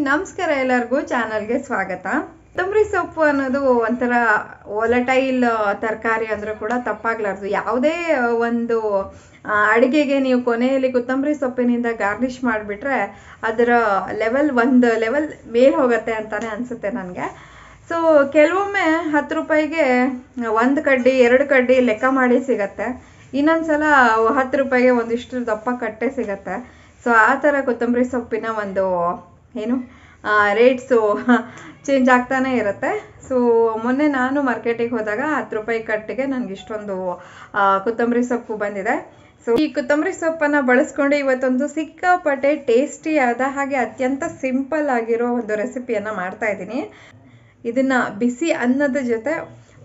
ನಮಸ್ಕಾರ ಎಲ್ಲರಿಗೂ ಚಾನಲ್ಗೆ ಸ್ವಾಗತ. ಕೊತ್ತಂಬರಿ ಸೊಪ್ಪು ಅನ್ನೋದು ಒಂಥರ ಒಲಟೈಲ್ ತರಕಾರಿ ಅಂದರೂ ಕೂಡ ತಪ್ಪಾಗ್ಲಾರ್ದು. ಯಾವುದೇ ಒಂದು ಅಡುಗೆಗೆ ನೀವು ಕೊನೆಯಲ್ಲಿ ಕೊತ್ತಂಬರಿ ಸೊಪ್ಪಿನಿಂದ ಗಾರ್ನಿಷ್ ಮಾಡಿಬಿಟ್ರೆ ಅದರ ಲೆವೆಲ್ ಒಂದು ಲೆವೆಲ್ ಮೇಲ್ ಹೋಗುತ್ತೆ ಅಂತಾನೆ ಅನ್ಸುತ್ತೆ ನನಗೆ. ಸೊ ಕೆಲವೊಮ್ಮೆ ಹತ್ತು ರೂಪಾಯಿಗೆ ಒಂದು ಕಡ್ಡಿ, ಎರಡು ಕಡ್ಡಿ ಲೆಕ್ಕ ಮಾಡಿ ಸಿಗತ್ತೆ. ಇನ್ನೊಂದ್ಸಲ ಹತ್ತು ರೂಪಾಯಿಗೆ ಒಂದಿಷ್ಟು ದಪ್ಪ ಕಟ್ಟೆ ಸಿಗತ್ತೆ. ಸೊ ಆ ಥರ ಕೊತ್ತಂಬರಿ ಸೊಪ್ಪಿನ ಒಂದು ಏನು? ರೇಟ್ಸು ಚೇಂಜ್ ಆಗ್ತಾನೆ ಇರುತ್ತೆ. ಸೊ ಮೊನ್ನೆ ನಾನು ಮಾರ್ಕೆಟಿಗೆ ಹೋದಾಗ ಹತ್ತು ರೂಪಾಯಿ ಕಟ್ಟಿಗೆ ನನಗೆ ಇಷ್ಟೊಂದು ಕೊತ್ತಂಬರಿ ಸೊಪ್ಪು ಬಂದಿದೆ. ಸೊ ಈ ಕೊತ್ತಂಬರಿ ಸೊಪ್ಪನ್ನು ಬಳಸ್ಕೊಂಡು ಇವತ್ತೊಂದು ಸಿಕ್ಕಾಪಟ್ಟೆ ಟೇಸ್ಟಿಯಾದ ಹಾಗೆ ಅತ್ಯಂತ ಸಿಂಪಲ್ ಆಗಿರೋ ಒಂದು ರೆಸಿಪಿಯನ್ನು ಮಾಡ್ತಾ ಇದ್ದೀನಿ. ಇದನ್ನ ಬಿಸಿ ಅನ್ನದ ಜೊತೆ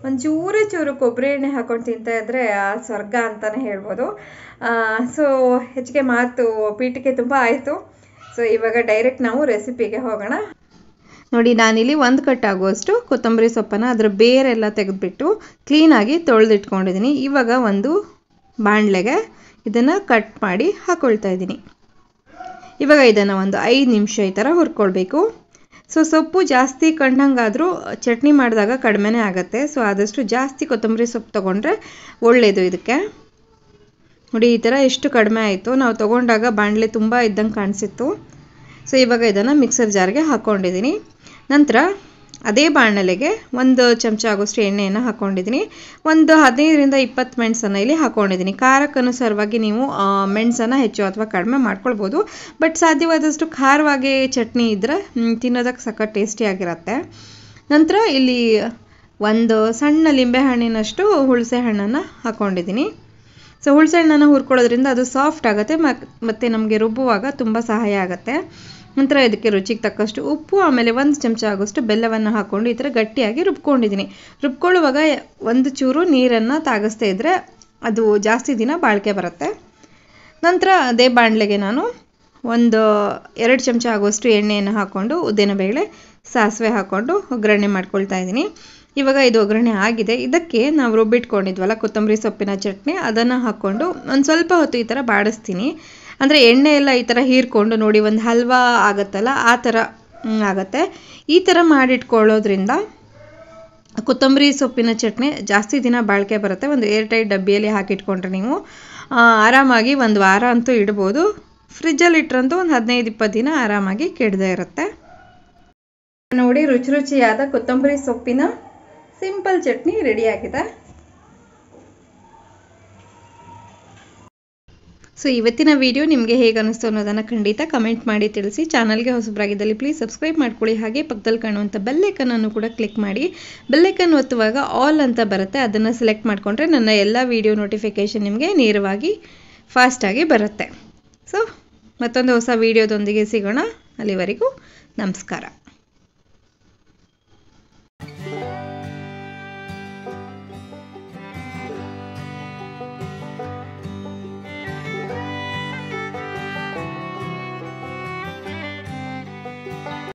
ಒಂಚೂರು ಚೂರು ಕೊಬ್ಬರಿ ಎಣ್ಣೆ ಹಾಕೊಂಡು ತಿಂತಾ ಇದ್ರೆ ಆ ಸ್ವರ್ಗ ಅಂತಾನೆ ಹೇಳ್ಬೋದು. ಸೊ ಹೆಚ್ಚಿಗೆ ಮಾತು, ಪೀಠಿಕೆ ತುಂಬ ಆಯಿತು. ಸೊ ಇವಾಗ ಡೈರೆಕ್ಟ್ ನಾವು ರೆಸಿಪಿಗೆ ಹೋಗೋಣ. ನೋಡಿ, ನಾನಿಲ್ಲಿ ಒಂದು ಕಟ್ ಆಗುವಷ್ಟು ಕೊತ್ತಂಬರಿ ಸೊಪ್ಪನ್ನು ಅದರ ಬೇರೆಲ್ಲ ತೆಗೆದುಬಿಟ್ಟು ಕ್ಲೀನಾಗಿ ತೊಳೆದಿಟ್ಕೊಂಡಿದ್ದೀನಿ ಇವಾಗ ಒಂದು ಬಾಣಲೆಗೆ ಇದನ್ನು ಕಟ್ ಮಾಡಿ ಹಾಕ್ಕೊಳ್ತಾ ಇದ್ದೀನಿ ಇವಾಗ ಇದನ್ನು ಒಂದು ಐದು ನಿಮಿಷ ಈ ಥರ ಹುರ್ಕೊಳ್ಬೇಕು. ಸೊ ಸೊಪ್ಪು ಜಾಸ್ತಿ ಕಂಡಂಗಾದರೂ ಚಟ್ನಿ ಮಾಡಿದಾಗ ಕಡಿಮೆನೇ ಆಗುತ್ತೆ. ಸೊ ಆದಷ್ಟು ಜಾಸ್ತಿ ಕೊತ್ತಂಬರಿ ಸೊಪ್ಪು ತೊಗೊಂಡ್ರೆ ಒಳ್ಳೆಯದು ಇದಕ್ಕೆ. ನೋಡಿ, ಈ ಥರ ಎಷ್ಟು ಕಡಿಮೆ ಆಯಿತು. ನಾವು ತೊಗೊಂಡಾಗ ಬಾಣಲೆ ತುಂಬ ಇದ್ದಂಗೆ ಕಾಣಿಸಿತ್ತು. ಸೊ ಇವಾಗ ಇದನ್ನು ಮಿಕ್ಸರ್ ಜಾರ್ಗೆ ಹಾಕ್ಕೊಂಡಿದ್ದೀನಿ ನಂತರ ಅದೇ ಬಾಣಲೆಗೆ ಒಂದು ಚಮಚ ಆಗೋಷ್ಟು ಎಣ್ಣೆಯನ್ನು ಹಾಕ್ಕೊಂಡಿದ್ದೀನಿ ಒಂದು ಹದಿನೈದರಿಂದ ಇಪ್ಪತ್ತು ಮೆಣಸನ್ನು ಇಲ್ಲಿ ಹಾಕ್ಕೊಂಡಿದ್ದೀನಿ ಖಾರಕ್ಕನುಸಾರವಾಗಿ ನೀವು ಮೆಣಸನ್ನು ಹೆಚ್ಚು ಅಥವಾ ಕಡಿಮೆ ಮಾಡ್ಕೊಳ್ಬೋದು. ಬಟ್ ಸಾಧ್ಯವಾದಷ್ಟು ಖಾರವಾಗಿ ಚಟ್ನಿ ಇದ್ದರೆ ತಿನ್ನೋದಕ್ಕೆ ಸಖತ್ ಟೇಸ್ಟಿಯಾಗಿರುತ್ತೆ ನಂತರ ಇಲ್ಲಿ ಒಂದು ಸಣ್ಣ ಲಿಂಬೆ ಹಣ್ಣಿನಷ್ಟು ಹುಣಸೆ ಹಣ್ಣನ್ನು ಹಾಕ್ಕೊಂಡಿದ್ದೀನಿ ಸೊ ಹುಳಸೆ ಹಣ್ಣನ್ನು ಹುರ್ಕೊಳ್ಳೋದ್ರಿಂದ ಅದು ಸಾಫ್ಟ್ ಆಗುತ್ತೆ ಮತ್ತು ನಮಗೆ ರುಬ್ಬುವಾಗ ತುಂಬ ಸಹಾಯ ಆಗುತ್ತೆ. ನಂತರ ಇದಕ್ಕೆ ರುಚಿಗೆ ತಕ್ಕಷ್ಟು ಉಪ್ಪು, ಆಮೇಲೆ ಒಂದು ಚಮಚ ಆಗೋಷ್ಟು ಬೆಲ್ಲವನ್ನು ಹಾಕ್ಕೊಂಡು ಈ ಥರ ಗಟ್ಟಿಯಾಗಿ ರುಬ್ಕೊಂಡಿದ್ದೀನಿ. ರುಬ್ಕೊಳ್ಳುವಾಗ ಒಂದು ಚೂರು ನೀರನ್ನು ತಾಗಿಸ್ತಾ ಇದ್ದರೆ ಅದು ಜಾಸ್ತಿ ದಿನ ಬಾಳಿಕೆ ಬರುತ್ತೆ. ನಂತರ ಅದೇ ಬಾಣಲೆಗೆ ನಾನು ಒಂದು ಎರಡು ಚಮಚ ಆಗುವಷ್ಟು ಎಣ್ಣೆಯನ್ನು ಹಾಕ್ಕೊಂಡು ಉದ್ದಿನಬೇಳೆ ಸಾಸಿವೆ ಹಾಕ್ಕೊಂಡು ಒಗ್ಗರಣೆ ಮಾಡ್ಕೊಳ್ತಾ ಇದ್ದೀನಿ. ಇವಾಗ ಇದು ಒಗ್ಗರಣೆ ಆಗಿದೆ. ಇದಕ್ಕೆ ನಾವು ರುಬ್ಬಿಟ್ಕೊಂಡಿದ್ವಲ್ಲ ಕೊತ್ತಂಬರಿ ಸೊಪ್ಪಿನ ಚಟ್ನಿ, ಅದನ್ನು ಹಾಕ್ಕೊಂಡು ಒಂದು ಸ್ವಲ್ಪ ಹೊತ್ತು ಈ ಥರ ಬಾಡಿಸ್ತೀನಿ. ಅಂದರೆ ಎಣ್ಣೆ ಎಲ್ಲ ಈ ಥರ ಹೀರ್ಕೊಂಡು ನೋಡಿ ಒಂದು ಹಲ್ವಾ ಆಗುತ್ತಲ್ಲ, ಆ ಥರ ಆಗುತ್ತೆ. ಈ ಥರ ಮಾಡಿಟ್ಕೊಳ್ಳೋದ್ರಿಂದ ಕೊತ್ತಂಬರಿ ಸೊಪ್ಪಿನ ಚಟ್ನಿ ಜಾಸ್ತಿ ದಿನ ಬಾಳಿಕೆ ಬರುತ್ತೆ. ಒಂದು ಏರ್ ಟೈಟ್ ಡಬ್ಬಿಯಲ್ಲಿ ಹಾಕಿಟ್ಕೊಂಡ್ರೆ ನೀವು ಆರಾಮಾಗಿ ಒಂದು ವಾರ ಅಂತೂ ಇಡ್ಬೋದು. ಫ್ರಿಜ್ಜಲ್ಲಿ ಇಟ್ರಂತೂ ಒಂದು ಹದಿನೈದು, ಇಪ್ಪತ್ತು ದಿನ ಆರಾಮಾಗಿ ಕೆಡದೇ ಇರುತ್ತೆ. ನೋಡಿ, ರುಚಿ ರುಚಿಯಾದ ಕೊತ್ತಂಬರಿ ಸೊಪ್ಪಿನ ಸಿಂಪಲ್ ಚಟ್ನಿ ರೆಡಿಯಾಗಿದೆ ಸೊ ಇವತ್ತಿನ ವಿಡಿಯೋ ನಿಮಗೆ ಹೇಗೆ ಅನಿಸ್ತು ಅನ್ನೋದನ್ನು ಖಂಡಿತ ಕಮೆಂಟ್ ಮಾಡಿ ತಿಳಿಸಿ. ಚಾನಲ್ಗೆ ಹೊಸಬರಾಗಿದ್ದಲ್ಲಿ ಪ್ಲೀಸ್ ಸಬ್ಸ್ಕ್ರೈಬ್ ಮಾಡ್ಕೊಳ್ಳಿ. ಹಾಗೆ ಪಕ್ಕದಲ್ಲಿ ಕಾಣುವಂಥ ಬೆಲ್ಲೈಕನನ್ನು ಕೂಡ ಕ್ಲಿಕ್ ಮಾಡಿ. ಬೆಲ್ಲೈಕನ್ ಒತ್ತುವಾಗ ಆಲ್ ಅಂತ ಬರುತ್ತೆ. ಅದನ್ನು ಸೆಲೆಕ್ಟ್ ಮಾಡಿಕೊಂಡ್ರೆ ನನ್ನ ಎಲ್ಲ ವಿಡಿಯೋ ನೋಟಿಫಿಕೇಷನ್ ನಿಮಗೆ ನೇರವಾಗಿ ಫಾಸ್ಟಾಗಿ ಬರುತ್ತೆ. ಸೊ ಮತ್ತೊಂದು ಹೊಸ ವಿಡಿಯೋದೊಂದಿಗೆ ಸಿಗೋಣ. ಅಲ್ಲಿವರೆಗೂ ನಮಸ್ಕಾರ.